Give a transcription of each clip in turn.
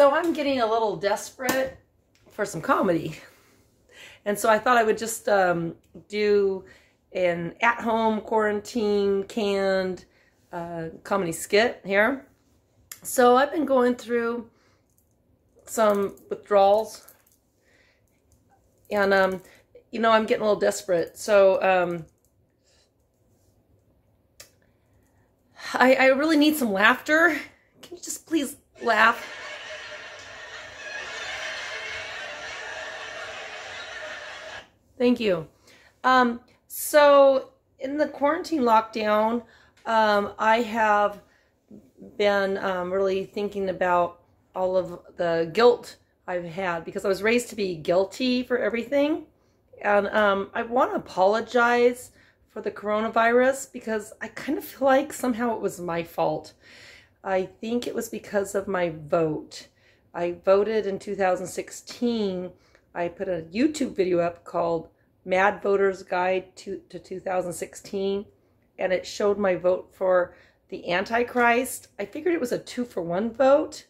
So I'm getting a little desperate for some comedy. And so I thought I would just um, do an at-home quarantine canned uh, comedy skit here. So I've been going through some withdrawals. And, um, you know, I'm getting a little desperate. So um, I, I really need some laughter. Can you just please laugh? Thank you. Um, so in the quarantine lockdown, um, I have been um, really thinking about all of the guilt I've had because I was raised to be guilty for everything. And um, I want to apologize for the coronavirus because I kind of feel like somehow it was my fault. I think it was because of my vote. I voted in 2016 I put a YouTube video up called Mad Voters Guide to, to 2016, and it showed my vote for the Antichrist. I figured it was a two for one vote.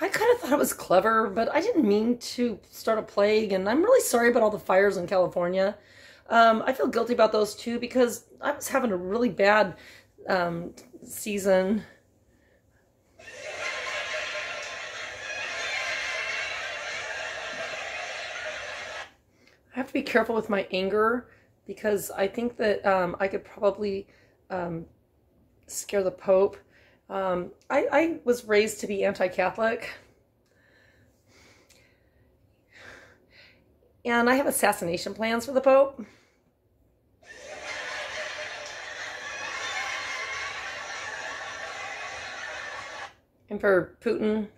I kind of thought it was clever, but I didn't mean to start a plague, and I'm really sorry about all the fires in California. Um, I feel guilty about those too because I was having a really bad um, season. I have to be careful with my anger because I think that um, I could probably um, scare the Pope. Um, I, I was raised to be anti-Catholic. And I have assassination plans for the Pope. And for Putin.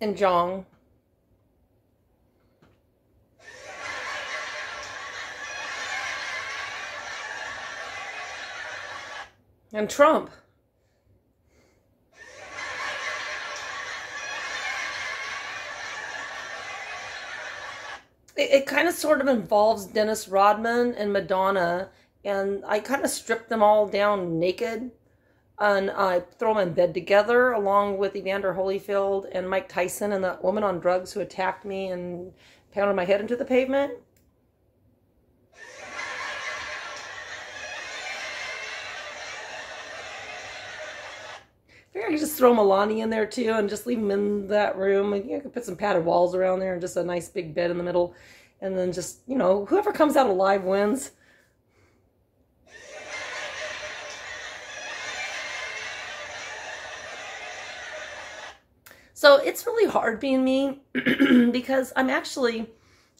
And Jong. And Trump. It, it kind of sort of involves Dennis Rodman and Madonna, and I kind of strip them all down naked, and I throw them in bed together along with Evander Holyfield and Mike Tyson and that woman on drugs who attacked me and pounded my head into the pavement. I could just throw Melania in there too and just leave him in that room. You could put some padded walls around there and just a nice big bed in the middle. And then just, you know, whoever comes out alive wins. So it's really hard being me because I'm actually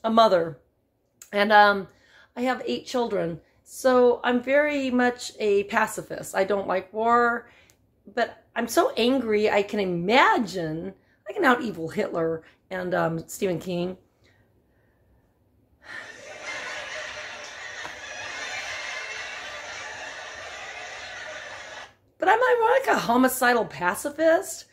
a mother and um, I have eight children. So I'm very much a pacifist. I don't like war, but I'm so angry I can imagine, I can out evil Hitler and um, Stephen King. But I'm like a homicidal pacifist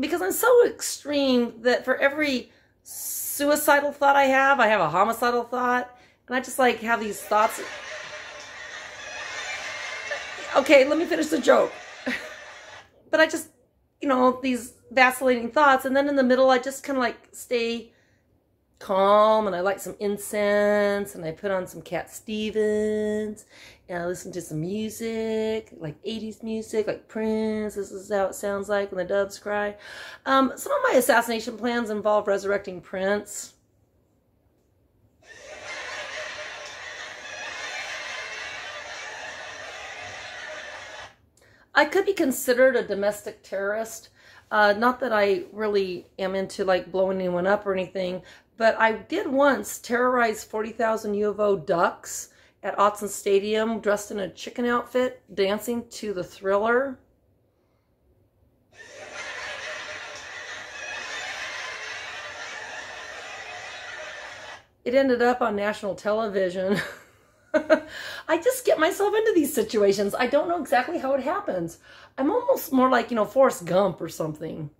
because I'm so extreme that for every suicidal thought I have, I have a homicidal thought. And I just like have these thoughts. Okay, let me finish the joke but I just, you know, these vacillating thoughts. And then in the middle, I just kind of like stay calm and I light some incense and I put on some Cat Stevens and I listen to some music, like 80s music, like Prince. This is how it sounds like when the doves cry. Um, some of my assassination plans involve resurrecting Prince. I could be considered a domestic terrorist. Uh, not that I really am into like blowing anyone up or anything, but I did once terrorize 40,000 U of O ducks at Autzen Stadium dressed in a chicken outfit dancing to the thriller. It ended up on national television. I just get myself into these situations. I don't know exactly how it happens. I'm almost more like, you know, Forrest Gump or something.